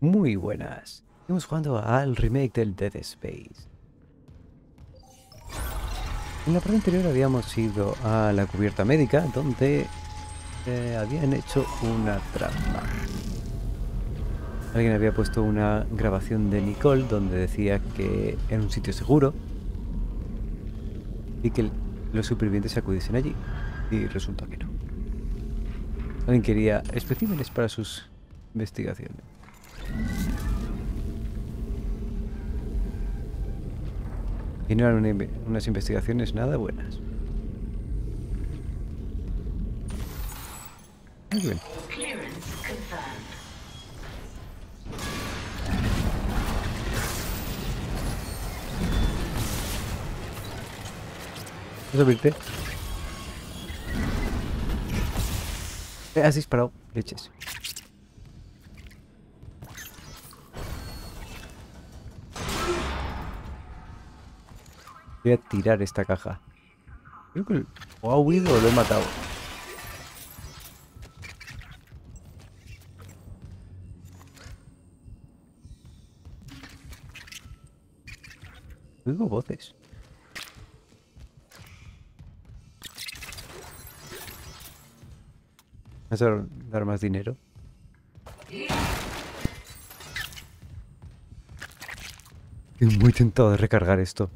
Muy buenas. Estamos jugando al remake del Dead Space. En la parte anterior habíamos ido a la cubierta médica donde eh, habían hecho una trampa. Alguien había puesto una grabación de Nicole donde decía que era un sitio seguro y que los supervivientes acudiesen allí. Y resulta que no. Alguien quería especímenes para sus investigaciones. Y no eran una unas investigaciones nada buenas. Muy bien. Eh, has disparado. Leches. Voy a tirar esta caja. Creo que o ha huido o lo he matado. Oigo voces. ¿Vas a dar más dinero? Estoy muy tentado de recargar esto.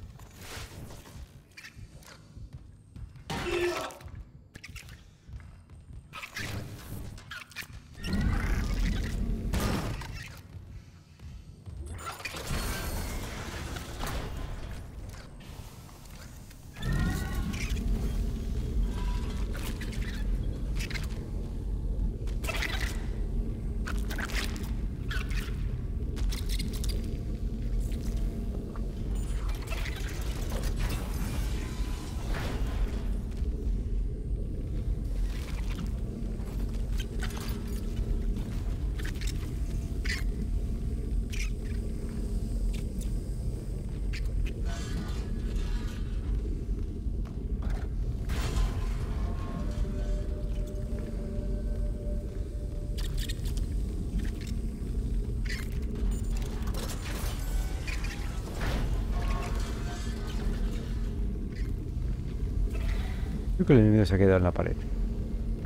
Que el enemigo se ha quedado en la pared.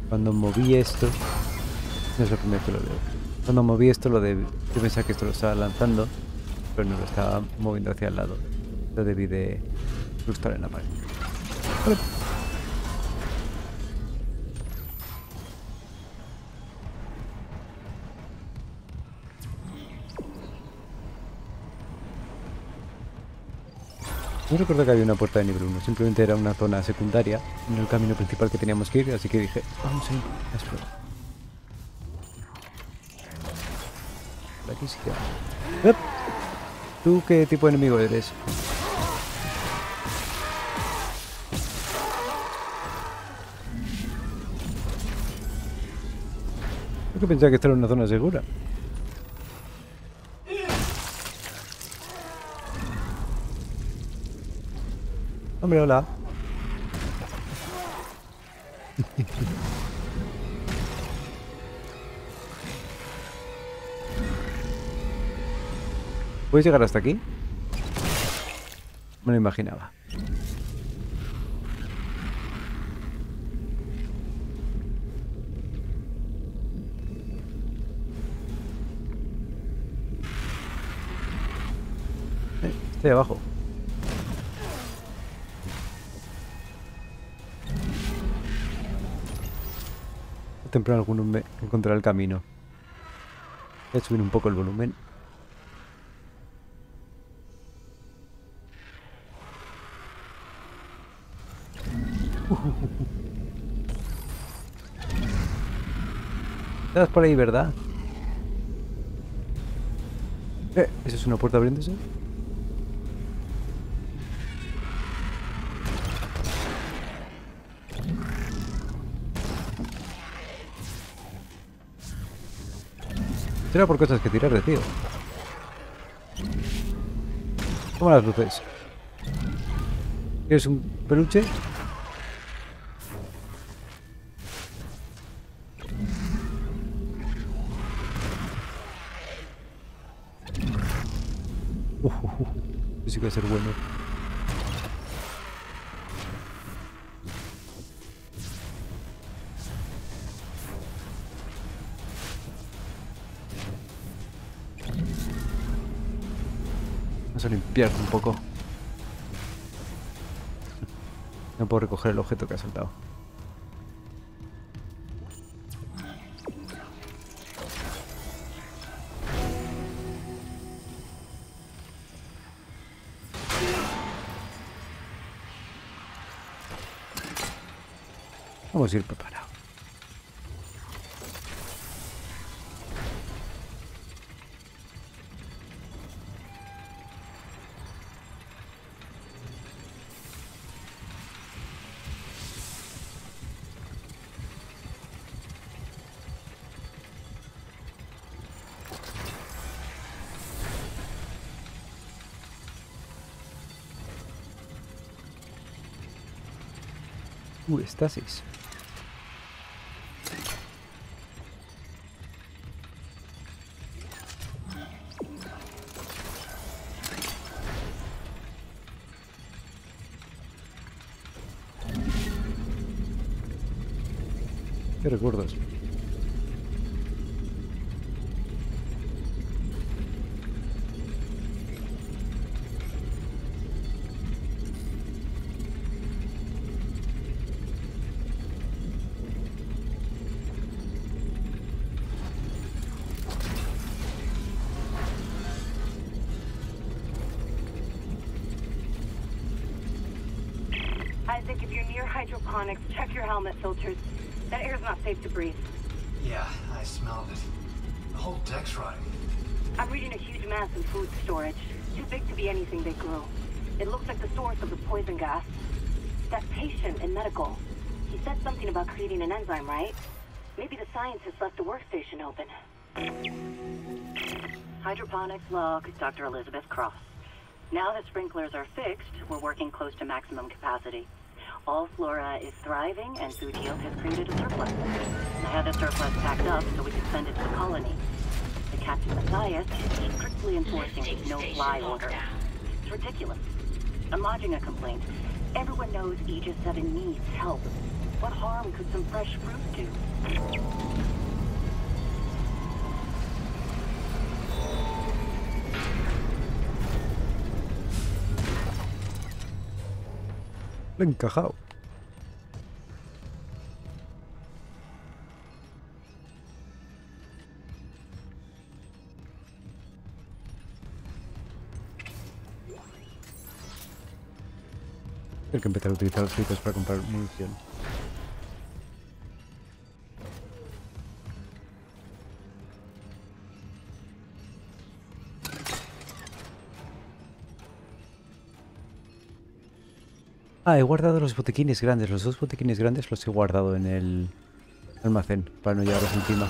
Cuando moví esto... No es lo primero que lo veo. Cuando moví esto lo de... Yo pensaba que esto lo estaba lanzando, pero no lo estaba moviendo hacia el lado. Lo debí de frustrar en la pared. No recuerdo que había una puerta de nivel 1, simplemente era una zona secundaria en el camino principal que teníamos que ir, así que dije, vamos a ir a explorar. Aquí sí que. ¿Tú qué tipo de enemigo eres? Yo que pensaba que esta era una zona segura. Hombre, hola. ¿Puedes llegar hasta aquí? Me lo imaginaba. Eh, estoy abajo. Temprano alguno me encontrará el camino. Voy a subir un poco el volumen. Estás por ahí, ¿verdad? Eh, ¿eso es una puerta abriéndose? tira por cosas que tirarle, tío. Toma las luces. ¿Quieres un peluche? Uh, uh, uh. Sí que va a ser bueno. Limpiarte un poco. No puedo recoger el objeto que ha saltado. Vamos a ir preparados. Uy, estasis. ¿Qué recuerdos? Gas. That patient in medical. He said something about creating an enzyme, right? Maybe the scientist left the workstation open. Hydroponics log, Dr. Elizabeth Cross. Now the sprinklers are fixed, we're working close to maximum capacity. All flora is thriving, and food yield has created a surplus. I had the surplus packed up so we could send it to the colony. The Captain Matthias is strictly enforcing no-fly order. It's ridiculous. I'm lodging a complaint. Everyone knows Aegis 7 needs help. What harm could some fresh fruit do? Lo he Hay que empezar a utilizar los fritos para comprar munición. Ah, he guardado los botiquines grandes. Los dos botiquines grandes los he guardado en el almacén para no llevarlos encima.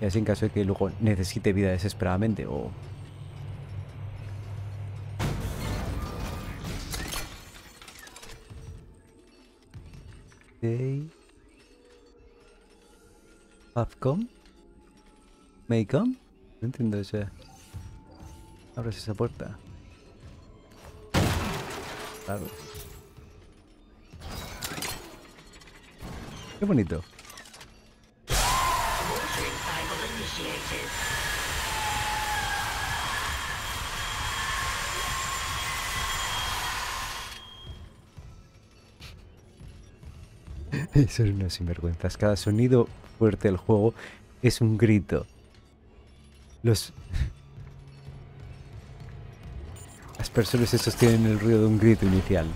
Y así en caso de que luego necesite vida desesperadamente o... Capcom? Maycom? No entiendo ese... Abres esa puerta. Claro. Qué bonito. Son unos sinvergüenzas. Cada sonido fuerte del juego es un grito. Los... Las personas estos tienen el ruido de un grito inicial.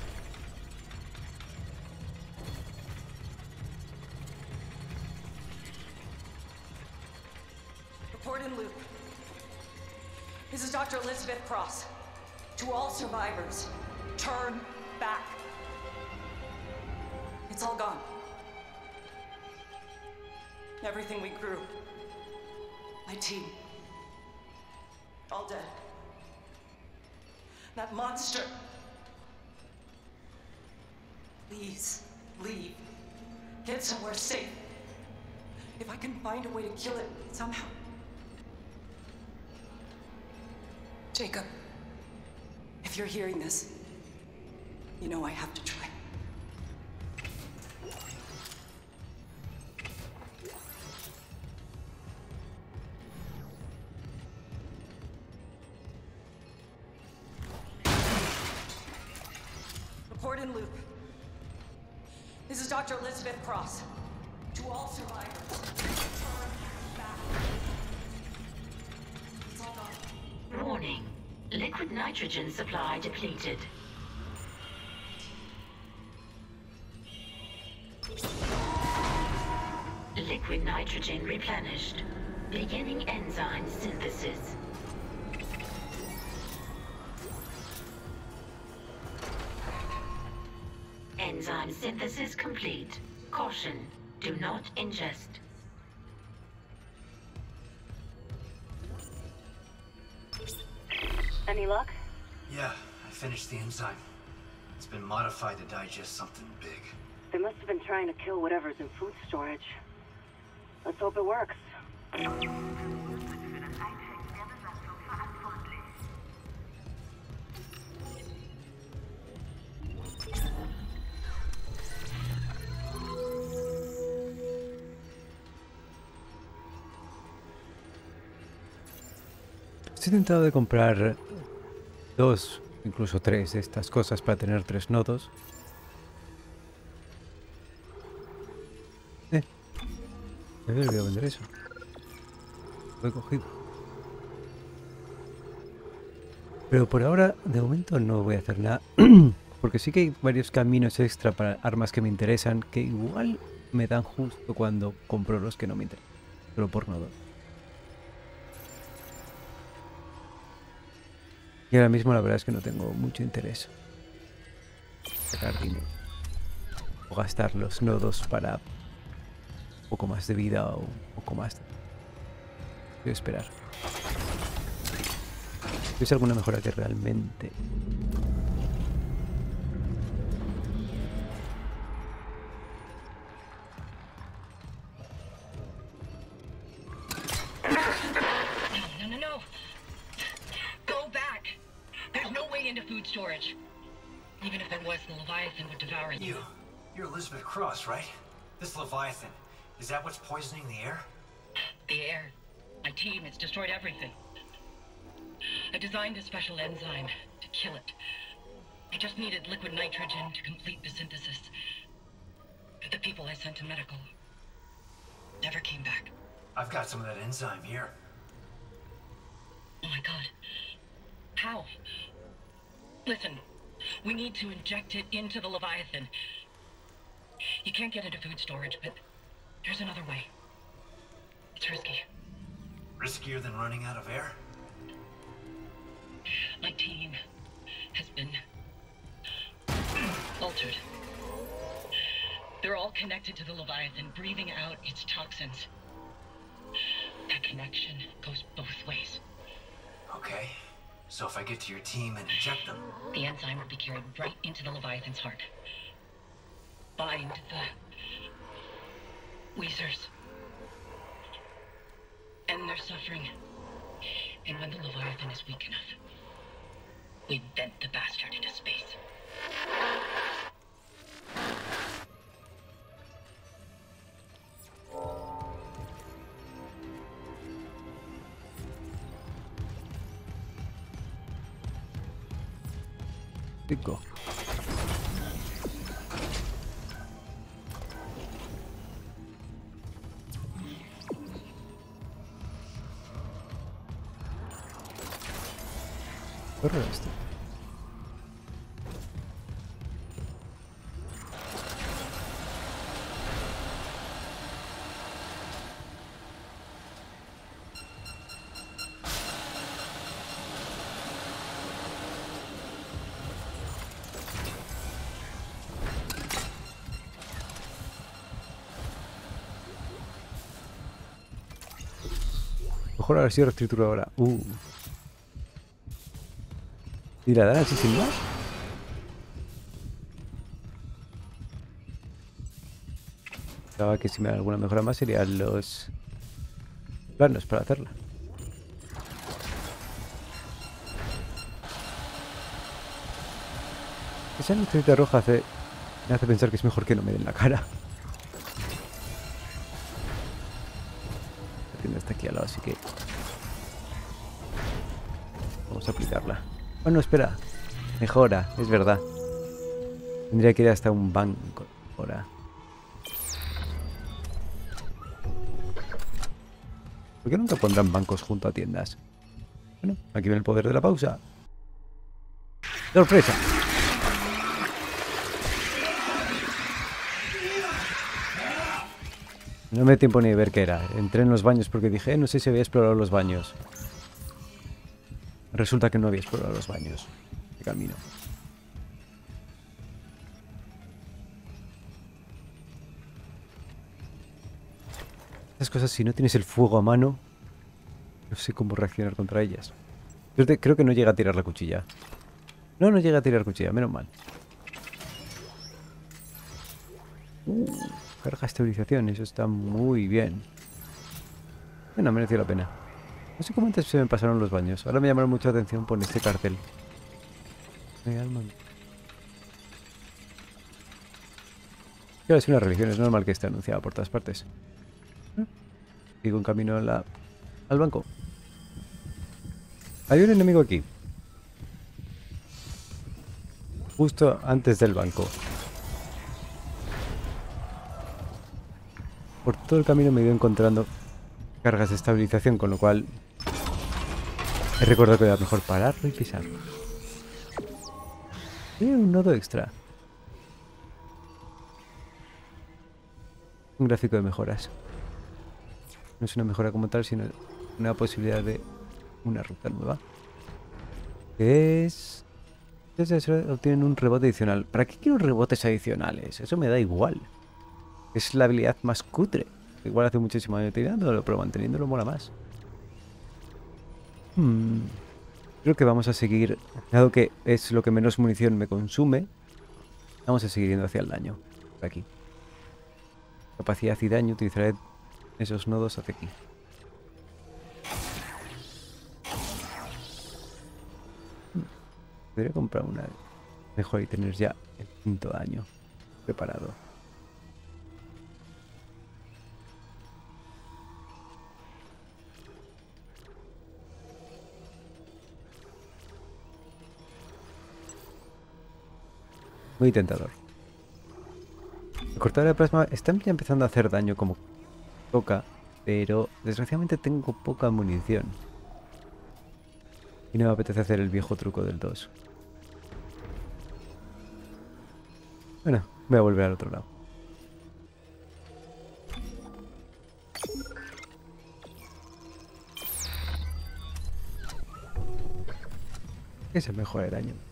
This is Dr. Elizabeth Cross. To all survivors, turn back. Warning. Liquid nitrogen supply depleted. Liquid nitrogen replenished. Beginning enzyme synthesis. Synthesis complete. Caution. Do not ingest. Any luck? Yeah, I finished the enzyme. It's been modified to digest something big. They must have been trying to kill whatever's in food storage. Let's hope it works. Estoy tentado de comprar dos, incluso tres de estas cosas para tener tres nodos. Eh, me había olvidado vender eso. Lo he cogido. Pero por ahora, de momento, no voy a hacer nada. Porque sí que hay varios caminos extra para armas que me interesan que igual me dan justo cuando compro los que no me interesan. Pero por nodo. Y ahora mismo la verdad es que no tengo mucho interés. Sacar dinero. O gastar los nodos para un poco más de vida o un poco más. de- Voy a esperar. ¿Ves alguna mejora que realmente... into food storage. Even if there was, the Leviathan would devour you. You, you're Elizabeth Cross, right? This Leviathan, is that what's poisoning the air? The air. My team, it's destroyed everything. I designed a special enzyme to kill it. I just needed liquid nitrogen to complete the synthesis. But the people I sent to medical never came back. I've got some of that enzyme here. Oh my god. How? Listen, we need to inject it into the Leviathan. You can't get into food storage, but there's another way. It's risky. Riskier than running out of air? My team has been altered. They're all connected to the Leviathan, breathing out its toxins. That connection goes both ways. Okay. So if I get to your team and inject them, The enzyme will be carried right into the Leviathan's heart. Bind the Weezers. End their suffering. And when the Leviathan is weak enough, we vent the bastard into space. Big off. Interesting. mejor haber sido retrituradora. Uh. ¿Y la así sin más? Pensaba que si me da alguna mejora más serían los planos para hacerla. Esa lucecita roja me hace pensar que es mejor que no me den la cara. Así que... Vamos a aplicarla. Bueno, espera. Mejora, es verdad. Tendría que ir hasta un banco ahora. ¿Por qué nunca pondrán bancos junto a tiendas? Bueno, aquí viene el poder de la pausa. ¡Sorpresa! No me dio tiempo ni de ver qué era. Entré en los baños porque dije, "Eh, no sé si había explorado los baños. Resulta que no había explorado los baños. De camino. Estas cosas, si no tienes el fuego a mano, no sé cómo reaccionar contra ellas. Creo, que- no llega a tirar la cuchilla. No, no llega a tirar cuchilla, menos mal. Uh, carga estabilización, eso está muy bien. Bueno, mereció la pena. No sé cómo antes se me pasaron los baños. Ahora me llamaron mucho la atención por este cartel. Claro, es una religión, es normal que esté anunciada por todas partes. Sigo en camino al banco. Hay un enemigo aquí. Justo antes del banco. Por todo el camino me he ido encontrando cargas de estabilización, con lo cual he recordado que era mejor pararlo y pisarlo. Eh, un nodo extra. Un gráfico de mejoras. No es una mejora como tal, sino una posibilidad de una ruta nueva. Que es... Eso obtienen un rebote adicional. ¿Para qué quiero rebotes adicionales? Eso me da igual. Es la habilidad más cutre. Igual hace muchísimo daño tirándolo, pero manteniéndolo mola más. Hmm, Creo que vamos a seguir, dado que es lo que menos munición me consume, vamos a seguir yendo hacia el daño. Por aquí. Capacidad y daño, utilizaré esos nodos hacia aquí. Podría comprar una mejor y tener ya el quinto daño preparado. Muy tentador. El cortador de plasma está ya empezando a hacer daño como toca, pero desgraciadamente tengo poca munición. Y no me apetece hacer el viejo truco del 2. Bueno, voy a volver al otro lado. Es el mejor el daño.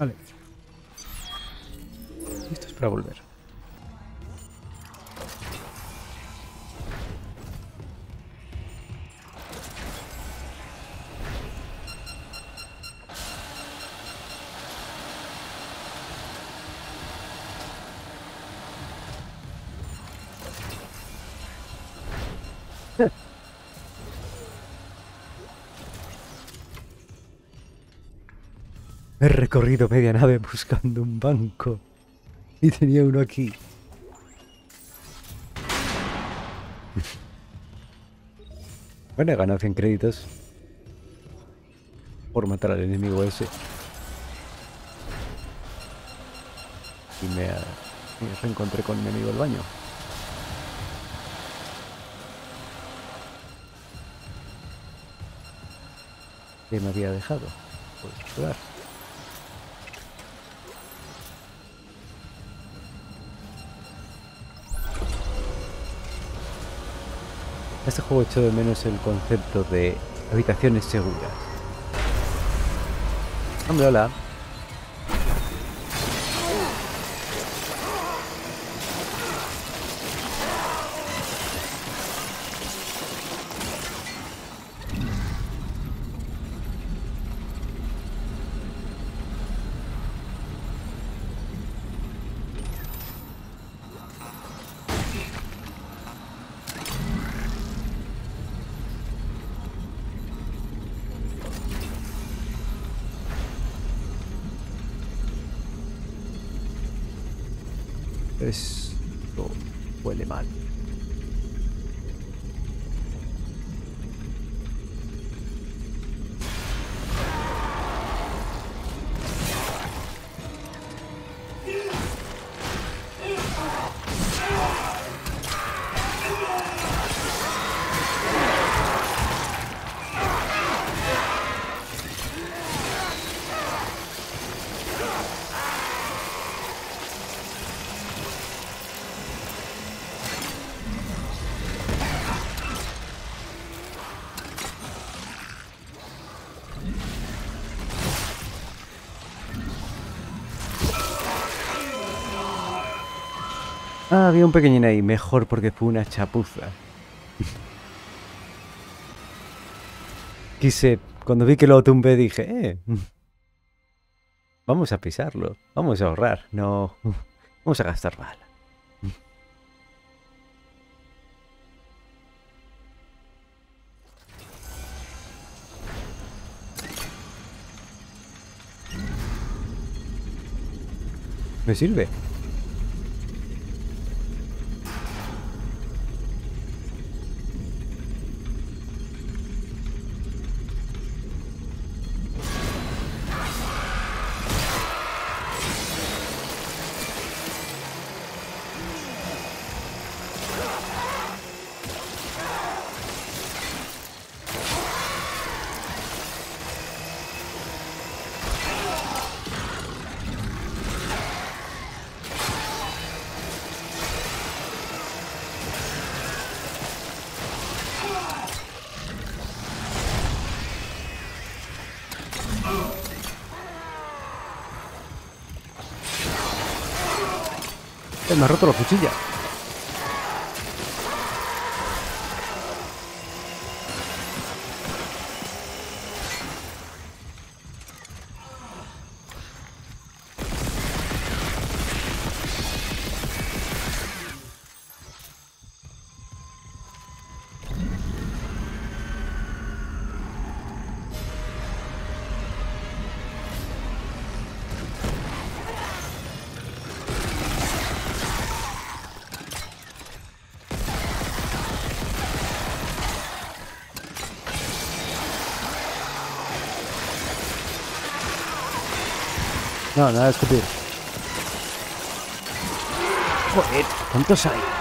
Vale. Esto es para volver. He recorrido media nave buscando un banco. Y tenía uno aquí. Bueno, he ganado 100 créditos. Por matar al enemigo ese. Y me, reencontré con mi amigo del baño. Que me había dejado. Por explorar. Este juego echo de menos el concepto de habitaciones seguras. Hombre, hola. Ah, había un pequeñín ahí, mejor porque fue una chapuza. Quise, cuando vi que lo tumbé dije, eh, vamos a pisarlo, vamos a ahorrar, no, vamos a gastar bala. ¿Me sirve? Me ha roto la cuchilla. No, nada de escupir. Joder, ¿cuántos hay?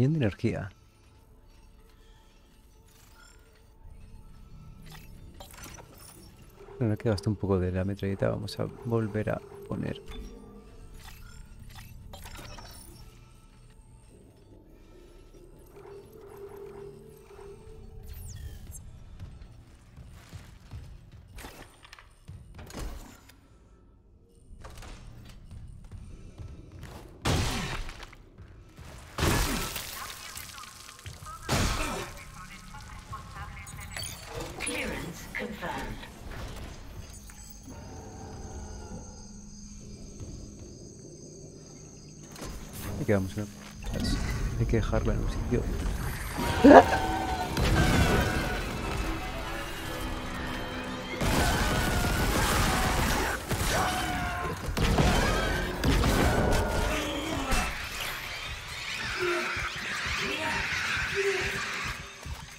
De energía. Bueno, queda hasta un poco de la metralleta. Vamos a volver a poner. Dejarla en un sitio.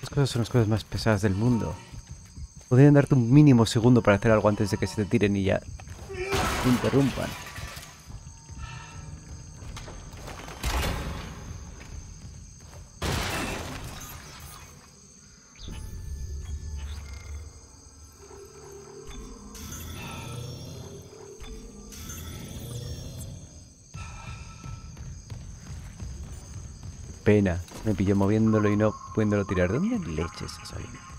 Las cosas son las cosas más pesadas del mundo. Podrían darte un mínimo segundo para hacer algo antes de que se te tiren y ya te interrumpan. Pena, me pilló moviéndolo y no pudiéndolo tirar. ¿De dónde leches ha salido?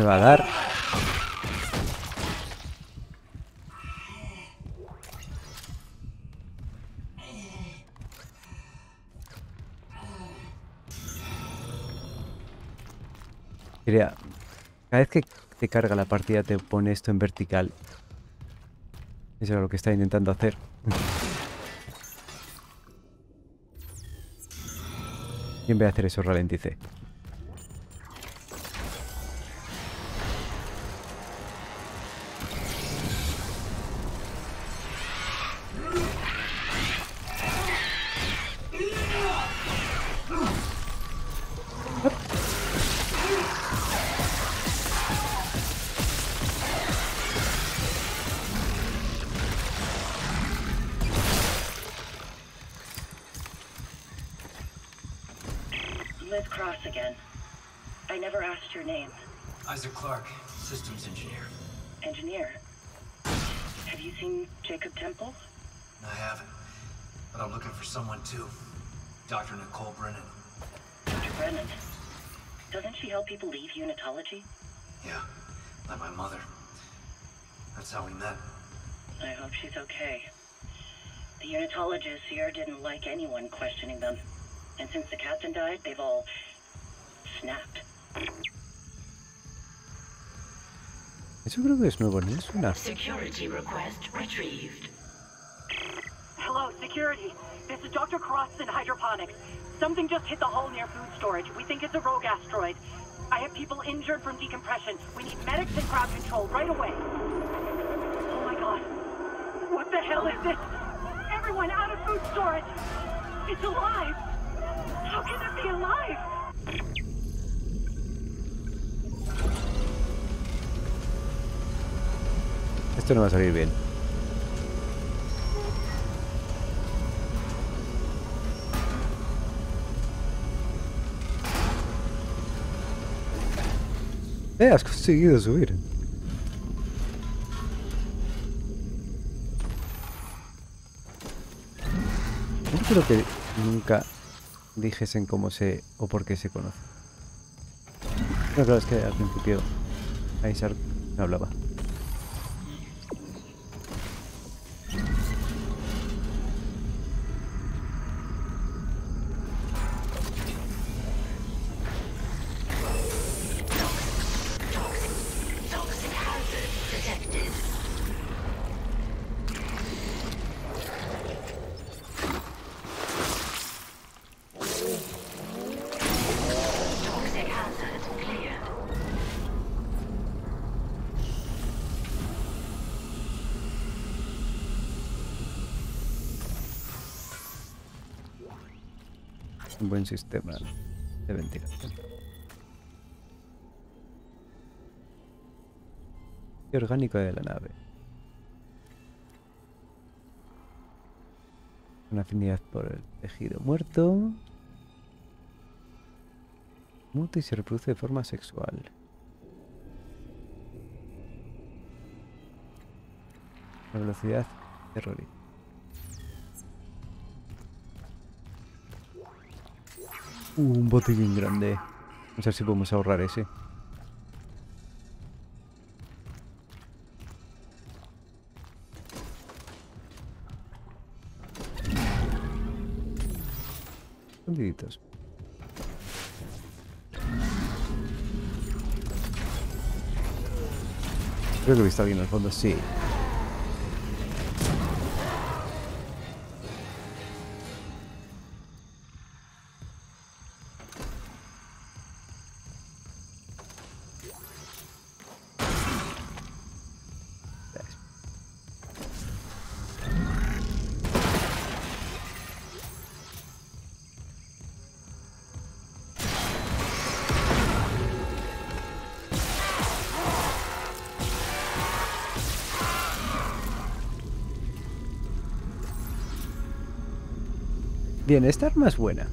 Me va a dar. Quería... Cada vez que te carga la partida te pone esto en vertical. Eso era lo que estaba intentando hacer. Y en vez hacer eso ralenticé. Eso creo que es nuevo, ¿no? Es una... Security request retrieved. Hello, security. This is Dr. Cross in hydroponics. Something just hit the hull near food storage. We think it's a rogue asteroid. I have people injured from decompression. We need medics and crowd control right away. Oh my god. What the hell is this? Everyone out of food storage. It's alive. How can it be alive? Esto no va a salir bien. Eh, has conseguido subir. Yo creo que nunca dijesen cómo se o por qué se conoce. No, claro, es que al principio Isaac no hablaba. Sistema de ventilación. Y orgánico de la nave. Una afinidad por el tejido muerto. Muta y se reproduce de forma sexual. La velocidad terrorífica. Uh, un botellín grande. A ver si podemos ahorrar ese. Escondiditos. Creo que visto a alguien al fondo, sí. Bien, esta arma es buena.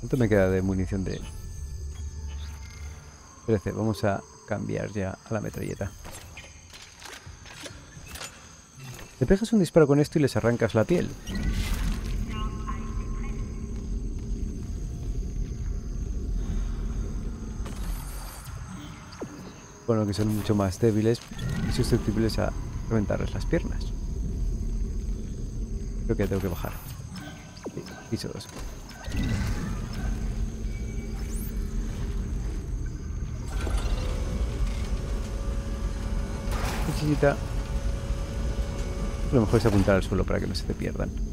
¿Cuánto me queda de munición de...? 13, vamos a cambiar ya a la metralleta. Te pegas un disparo con esto y les arrancas la piel. Bueno, que son mucho más débiles y susceptibles a reventarles las piernas. Creo que tengo que bajar. Sí, piso 2. Necesita... Lo mejor es apuntar al suelo para que no se te pierdan.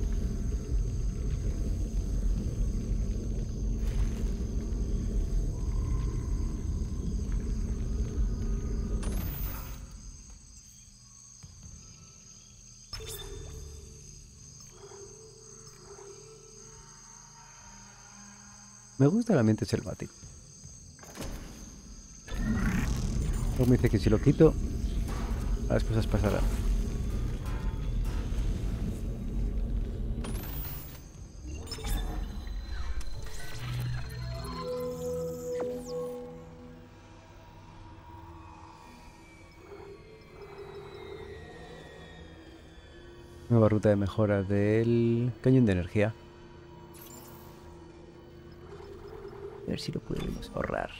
Me gusta el ambiente selvático. Luego me dice que si lo quito, las cosas pasarán. Nueva ruta de mejora del cañón de energía. Ver si lo podemos ahorrar.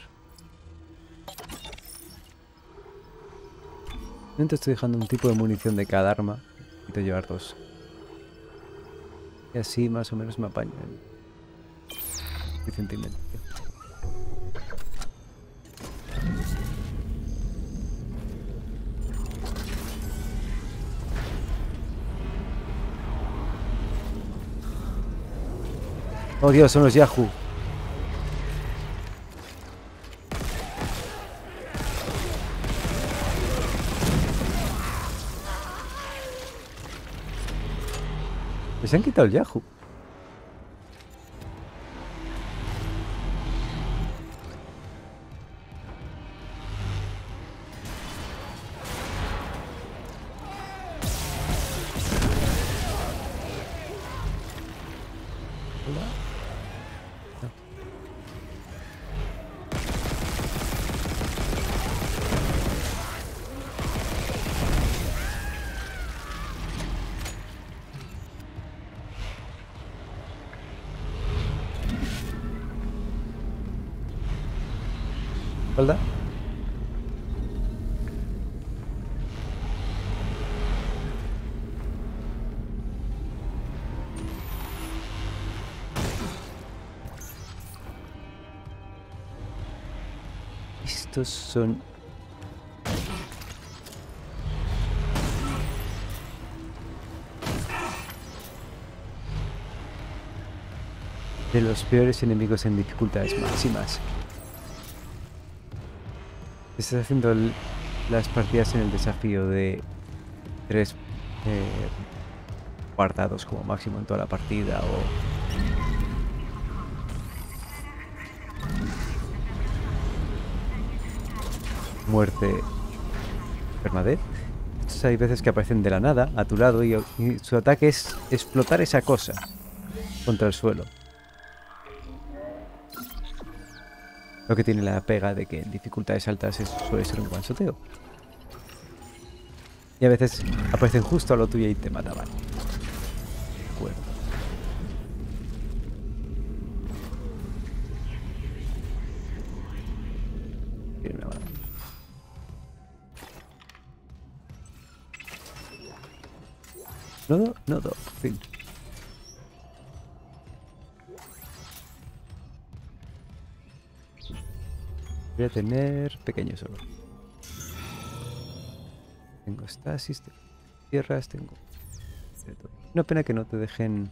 Dentro estoy dejando un tipo de munición de cada arma. Necesito llevar dos. Y así más o menos me apaño. Suficientemente. Oh Dios, son los Yahoo. Les han quitado el Yahoo. Son... De los peores enemigos en dificultades máximas. Estás haciendo las partidas en el desafío de tres eh, guardados como máximo en toda la partida o muerte. Entonces hay veces que aparecen de la nada, a tu lado, y, su ataque es explotar esa cosa contra el suelo. Lo que tiene la pega de que en dificultades altas suele ser un buen soteo. Y a veces aparecen justo a lo tuyo y te mataban. De acuerdo. Nodo, fin. Voy a tener pequeño solo. Tengo stasis, tengo tierras, tengo... Una pena que no te dejen...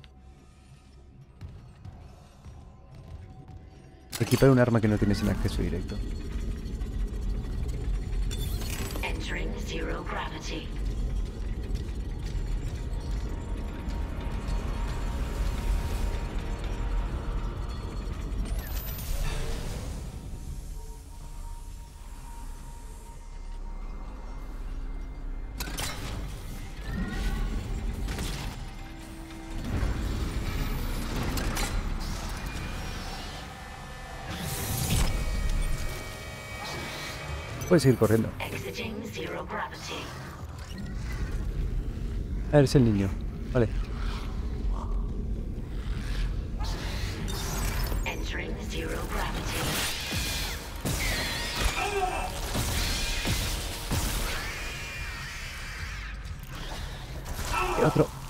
Equipar un arma que no tienes en acceso directo. Puedes seguir corriendo. Gravity. Ah, eres el niño. Vale. Y otro.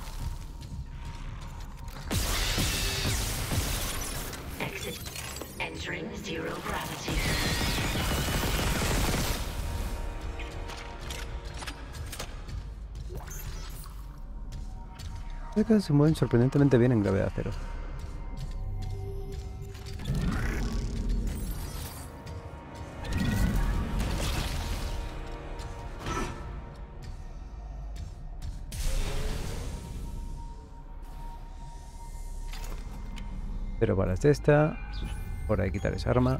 Que se mueven sorprendentemente bien en gravedad cero. Pero balas de esta. Hora de quitar esa arma.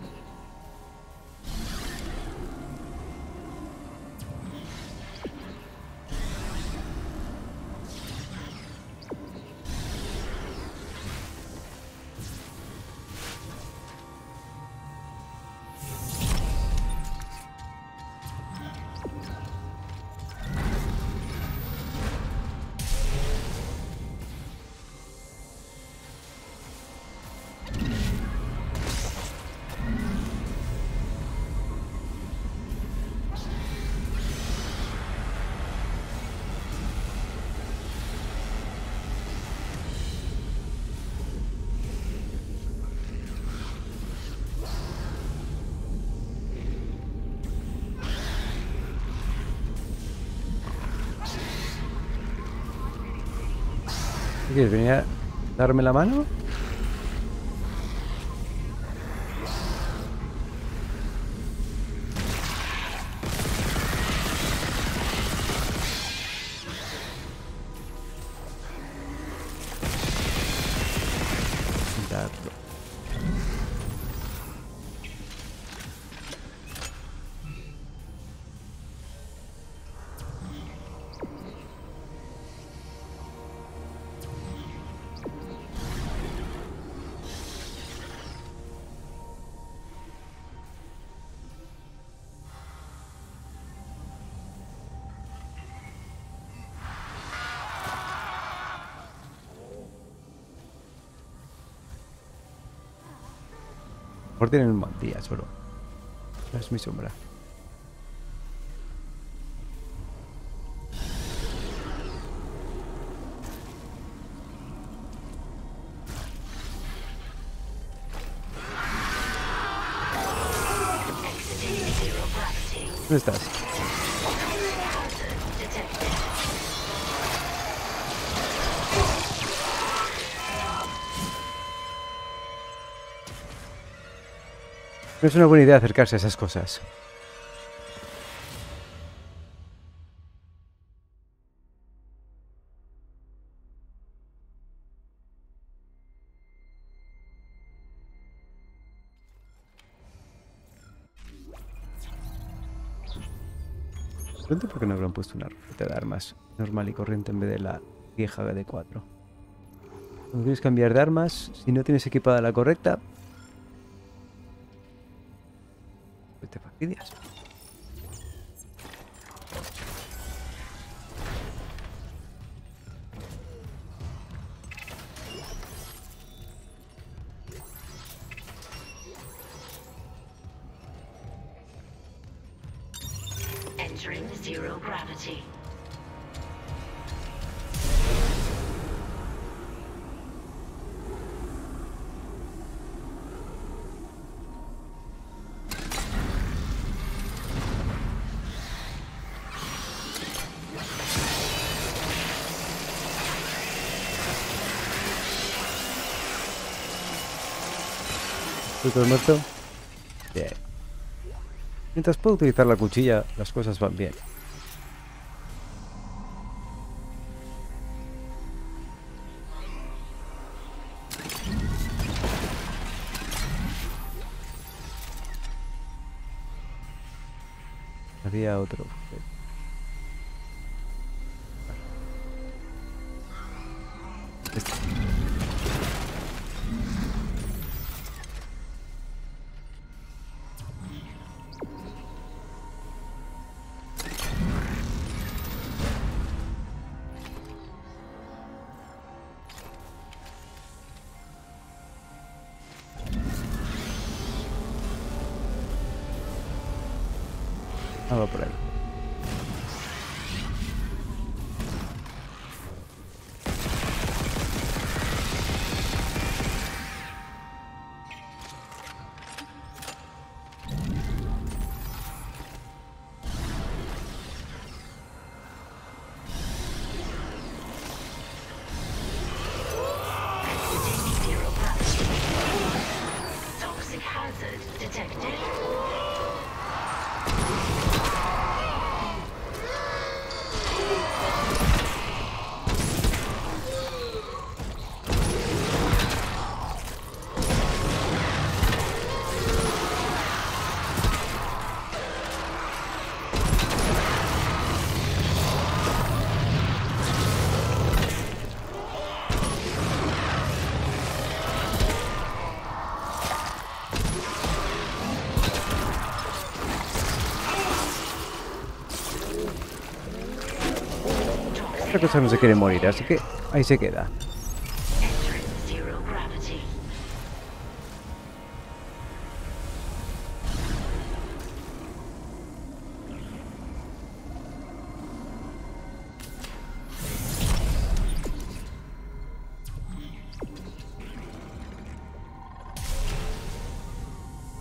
¿Qué quieres a darme la mano? Mejor tienen un mal día solo. Es mi sombra. ¿Dónde estás? No es una buena idea acercarse a esas cosas. Pronto porque no habrán puesto una ruleta de armas normal y corriente en vez de la vieja de 4. Cuando quieres cambiar de armas, si no tienes equipada la correcta, pues todo muerto? Bien. Mientras puedo utilizar la cuchilla, las cosas van bien. Esta cosa no se quiere morir, así que ahí se queda.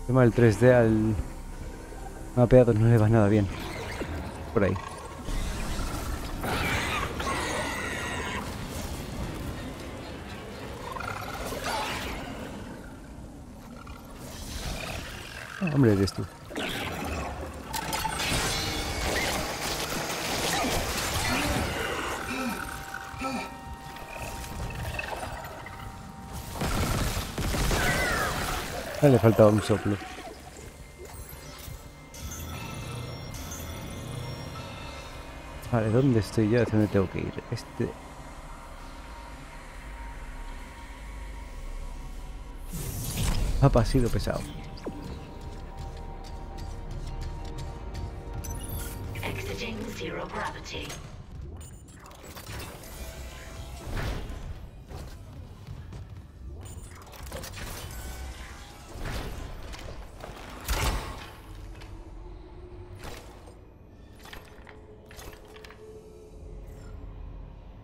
El tema del 3D al mapeado no le va nada bien. Por ahí. Hombre, eres tú. Ah, le faltaba un soplo. Vale, ¿dónde estoy yo? ¿Hacia dónde tengo que ir? Este... Mapa ha sido pesado.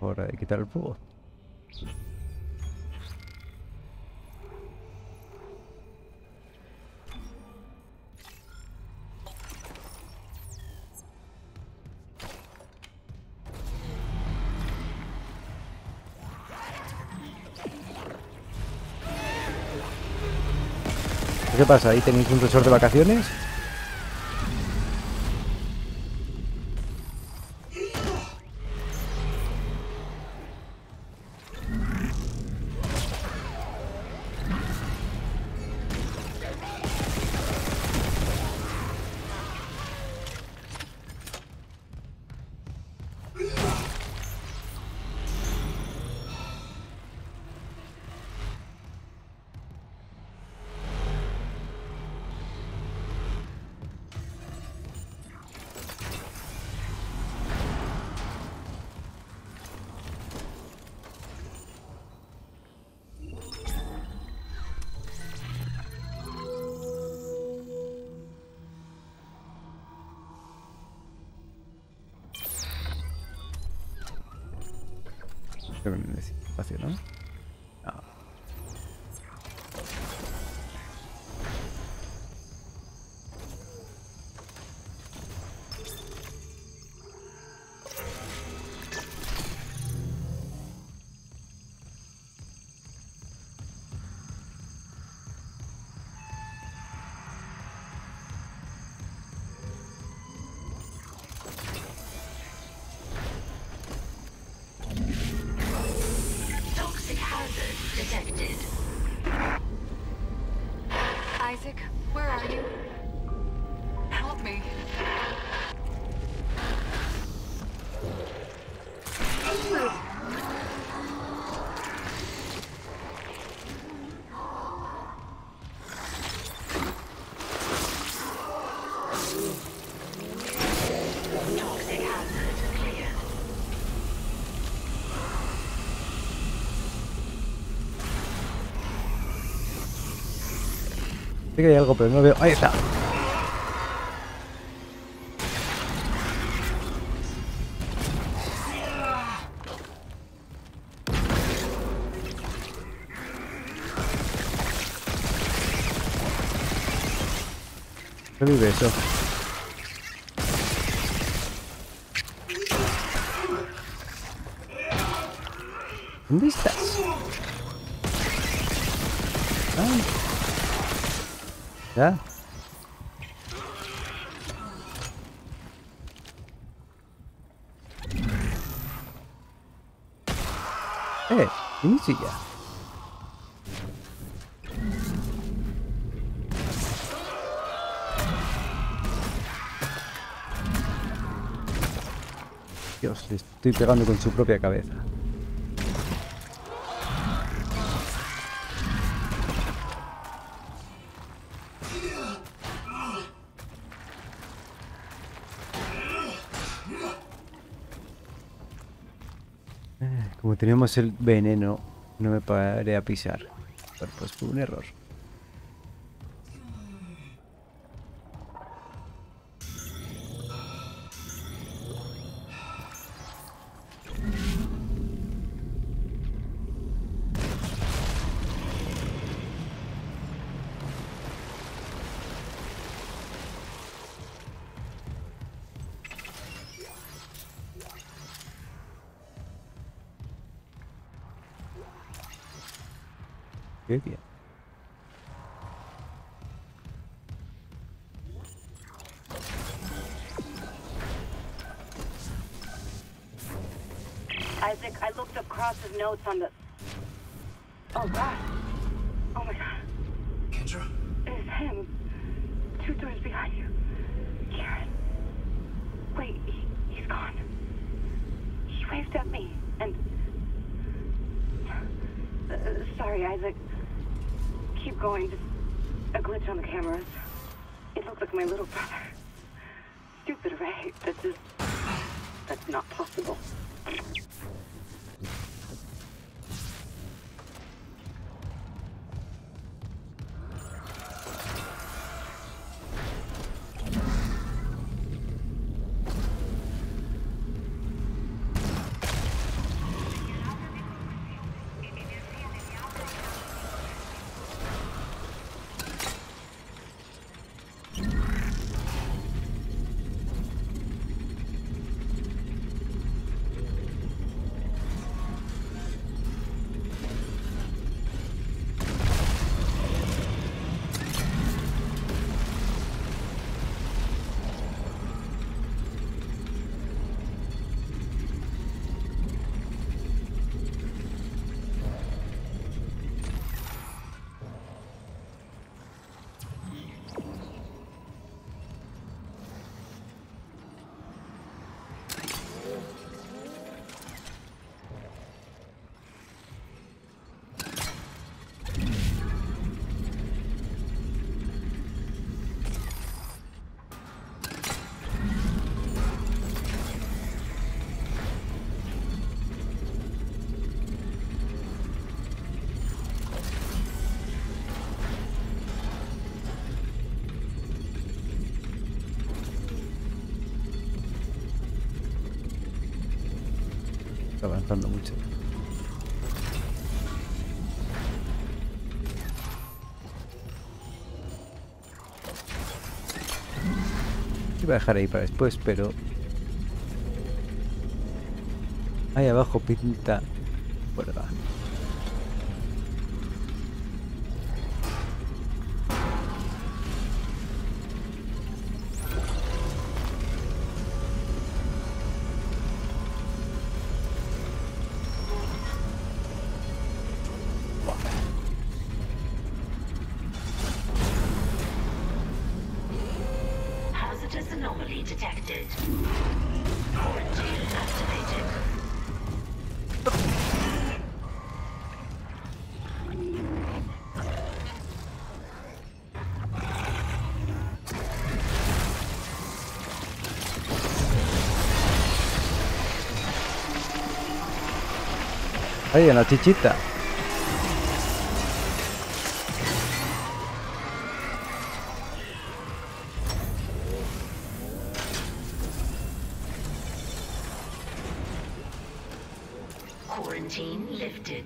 Hora de quitar el fuego. ¿Qué pasa? ¿Ahí tenéis un resort de vacaciones? Isaac, where are you? Sí que hay algo, pero no veo. ¡Ahí está! Revive eso. Estoy pegando con su propia cabeza. Como teníamos el veneno, no me paré a pisar. Pero pues fue un error. Bien. Isaac, I looked up Cross's notes on the. Oh God! Oh my God! Kendra? It's him. Two doors behind you. Karen. Wait, he, he's gone. He waved at me, and. Uh, sorry, Isaac. Keep going. Just a glitch on the cameras. It looked like my little brother. Stupid, right? That's just. That's not possible. Mucho. Iba a dejar ahí para después, pero... Ahí abajo pinta... Ahí en la chichita. Quarantine lifted.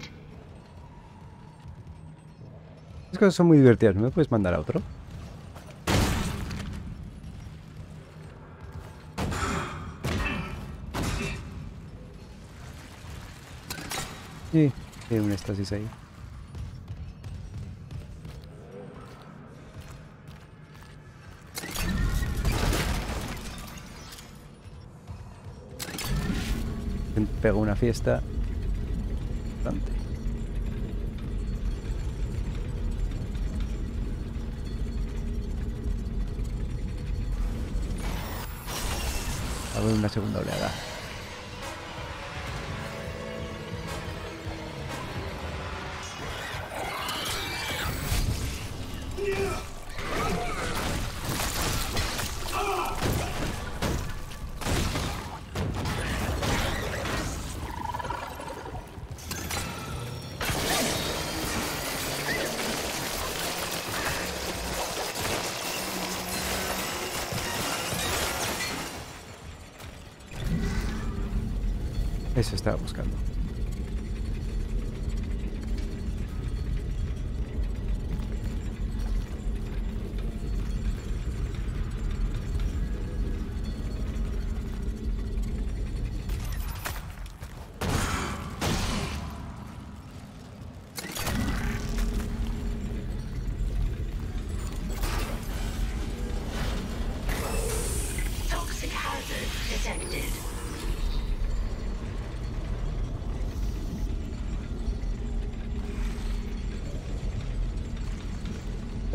Las cosas son muy divertidas. ¿Me puedes mandar a otro? Hay un éxtasis ahí. Pego una fiesta. Bastante. A ver una segunda oleada.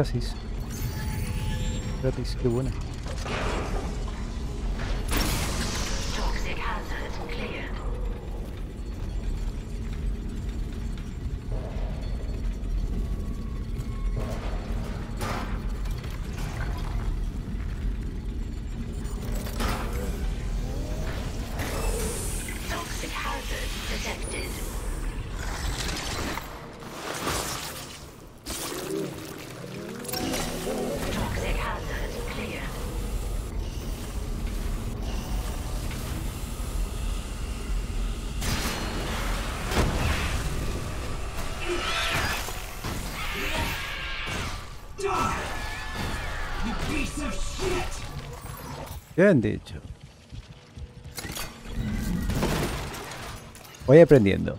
Gratis. Gratis, qué buena. Bien dicho. Voy aprendiendo.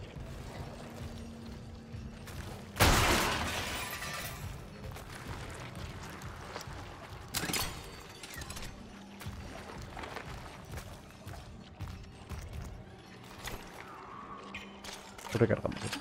Recargamos.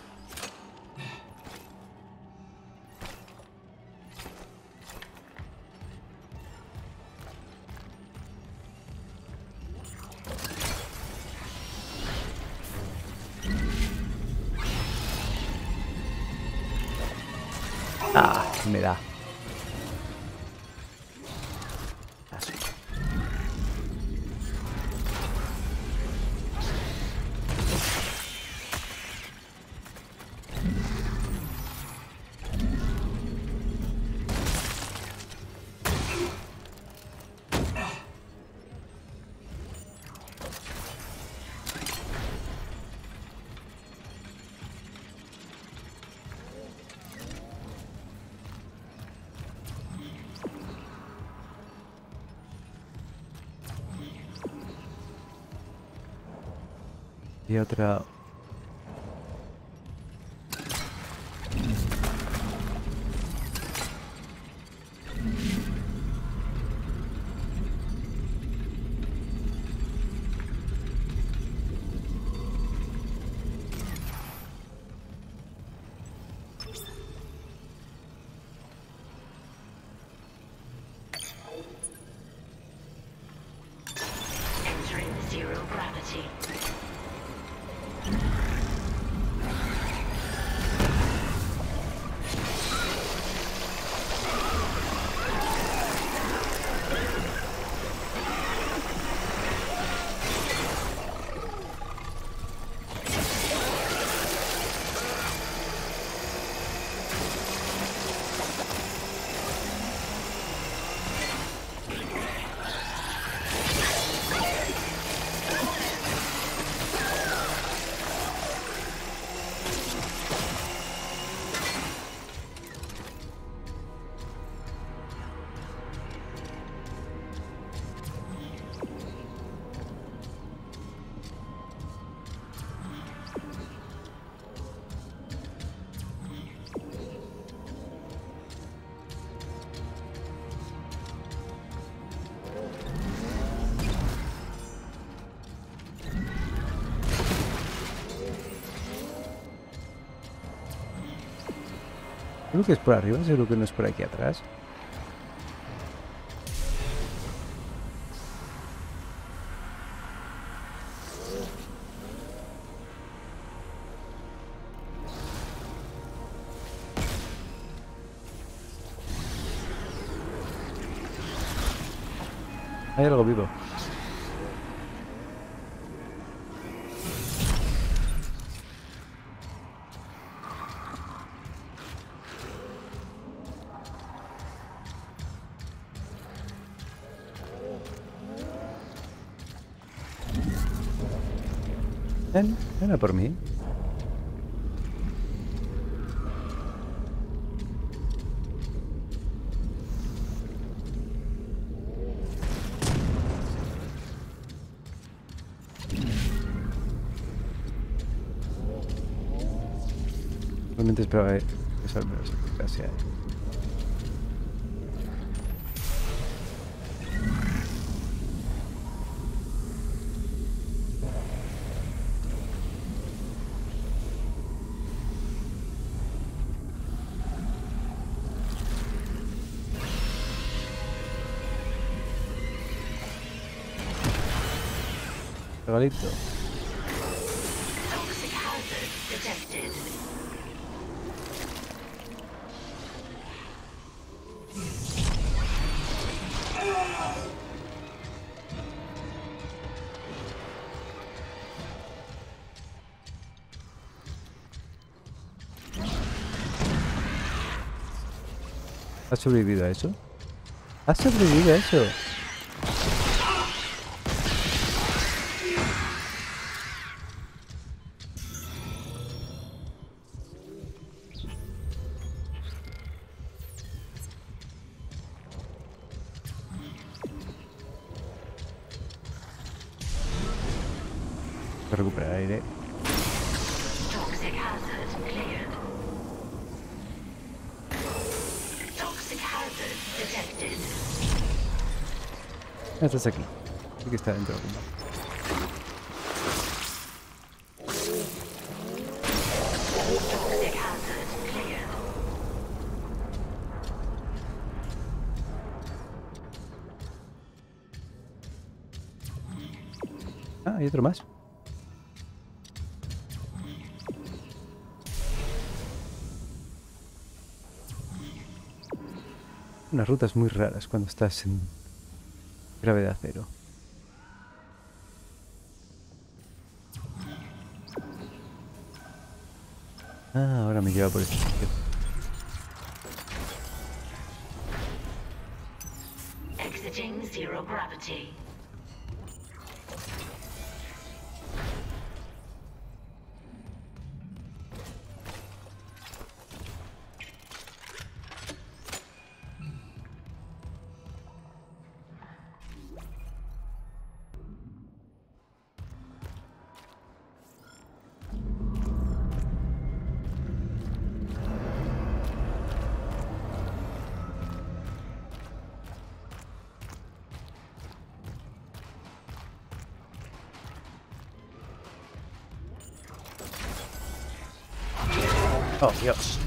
Otra... Creo que es por arriba, seguro que no es por aquí atrás. Hay algo vivo. Esperaba que salve casi ahí. Regalito. Sobrevivido a eso? ¿Has sobrevivido a eso? Ah, estás aquí. Sí que está dentro. Ah, hay otro más. Unas rutas muy raras cuando estás en gravedad cero. Ah, ahora me lleva por este sitio. Exiting zero gravity. Oh, Dios.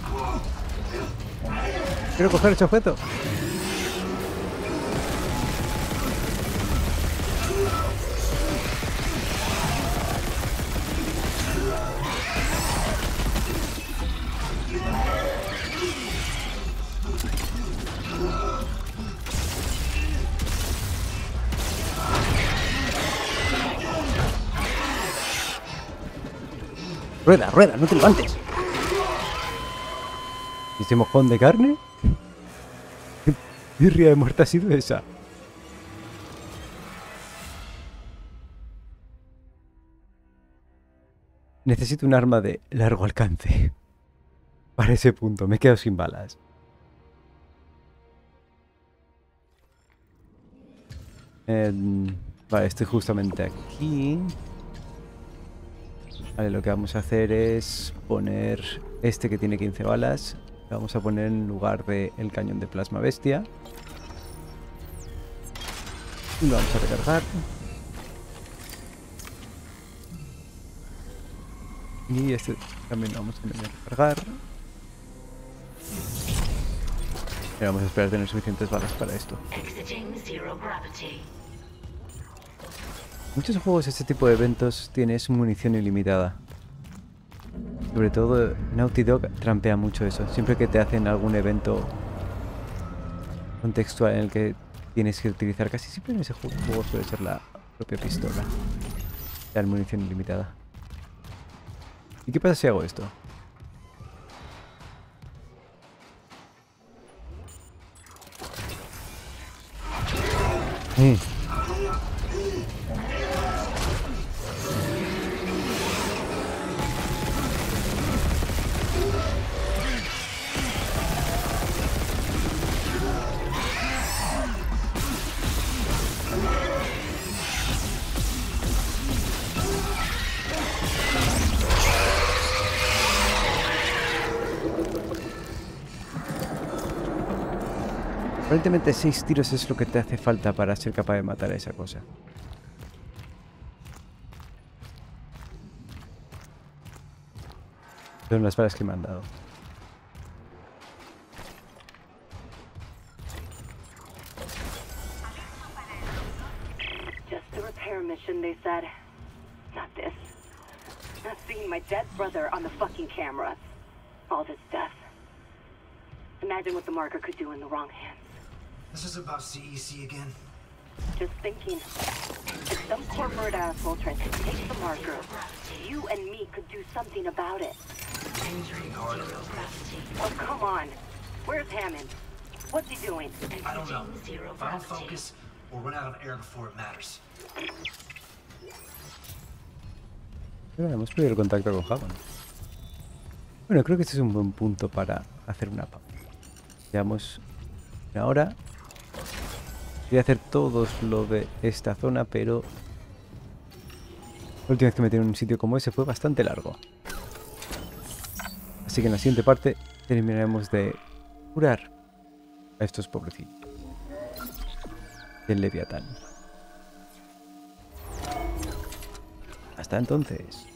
Quiero coger ese objeto. Rueda, rueda, no te levantes. ¿Y ese mojón de carne? ¿Qué birria de sido esa? Necesito un arma de largo alcance. Para ese punto, me he quedado sin balas. Em, vale, estoy justamente aquí. Vale, lo que vamos a hacer es poner este que tiene 15 balas. Vamos a poner en lugar del el cañón de plasma bestia. Y lo vamos a recargar. Y este también lo vamos a tener que recargar. Y vamos a esperar tener suficientes balas para esto. Muchos juegos este tipo de eventos tienes munición ilimitada. Sobre todo Naughty Dog trampea mucho eso. Siempre que te hacen algún evento contextual en el que tienes que utilizar, casi siempre en ese ju- juego suele ser la propia pistola. Dar munición ilimitada. ¿Y qué pasa si hago esto? Mm. Aparentemente seis tiros es lo que te hace falta para ser capaz de matar a esa cosa. Son las balas que me han dado. Imagine what the marker could do in the wrong hands. This is about CEC again. Just thinking, if some corporate asshole tries to take the marker, you and me could do something about it. Oh, come on. Where's Hammond? What's he doing? I don't know. If I don't focus, we'll run out of air before it matters. Hemos perdido el contacto con Hammond. Bueno, creo que este es un buen punto para hacer una pausa. Llevamos una hora. Quería hacer todos lo de esta zona, pero la última vez que me metí en un sitio como ese fue bastante largo. Así que en la siguiente parte terminaremos de curar a estos pobrecitos del Leviatán. Hasta entonces.